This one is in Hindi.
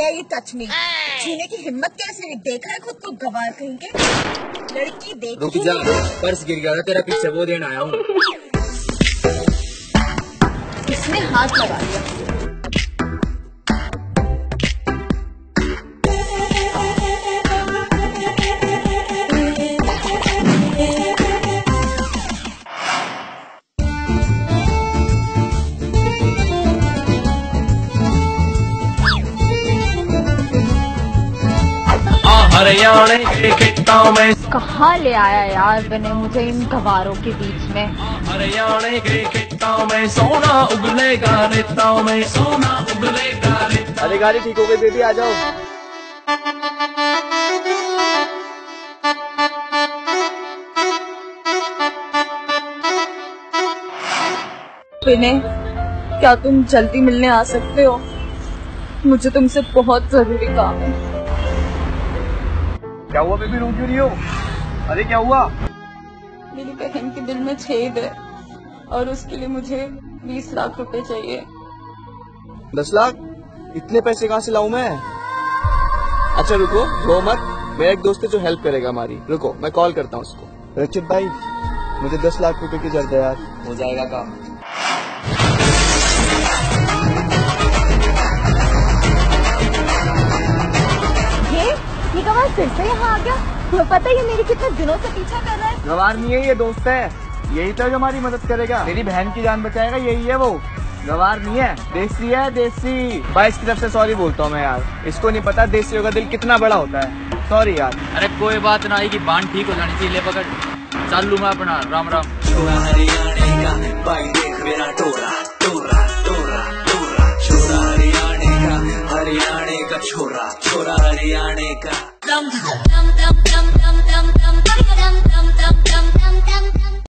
Touch me. छूने की हिम्मत कैसे देखा है खुद को? गवार कहीं के? लड़की देख रुक जा पर्स गिर गया था तेरा पीछे वो देने आया हूँ। इसने हाथ लगा लिया हरियाणा के खेतों में। कहाँ ले आया यार बने मुझे इन गवारों के बीच में? हरियाणा के खेतों में सोना उगलेगा रेतों में सोना उगलेगा रेतों अरे गाड़ी ठीक हो गई बेबी आ जाओ। विनय क्या तुम जल्दी मिलने आ सकते हो? मुझे तुमसे बहुत ज़रूरी काम है। क्या हुआ बेबी? रो क्यों रही हो? अरे क्या हुआ? मेरी बहन के दिल में छेद है और उसके लिए मुझे बीस लाख रुपए चाहिए। दस लाख? इतने पैसे कहाँ से लाऊं मैं? अच्छा रुको रो मत। मेरा एक दोस्त है जो हेल्प करेगा हमारी। रुको मैं कॉल करता हूँ उसको। रचित भाई मुझे दस लाख रुपए की ज़रूरत है यार। हो जाएगा काम। फिर से यहाँ आ गया। पता है ये मेरे कितने दिनों से पीछा कर रहा है? गवार नहीं है ये दोस्त है। यही तो जो हमारी मदद करेगा। मेरी बहन की जान बचाएगा यही है वो। गवार नहीं है। देसी है देसी। भाई इसकी तरफ़ से सॉरी बोलता हूँ मैं यार। इसको नहीं पता देसियों का दिल कितना बड़ा होता है। सॉरी यार। अरे कोई बात ना आएगी बाँध ठीक हो जानी चाहिए ले पकड़। चालू मैं अपना राम राम। छोरा का भाई देख मेरा टोरा टोरा टोरा टोरा। छोरा हरियाणा का। हरियाणा का छोरा छोरा हरियाणा का dum dum dum.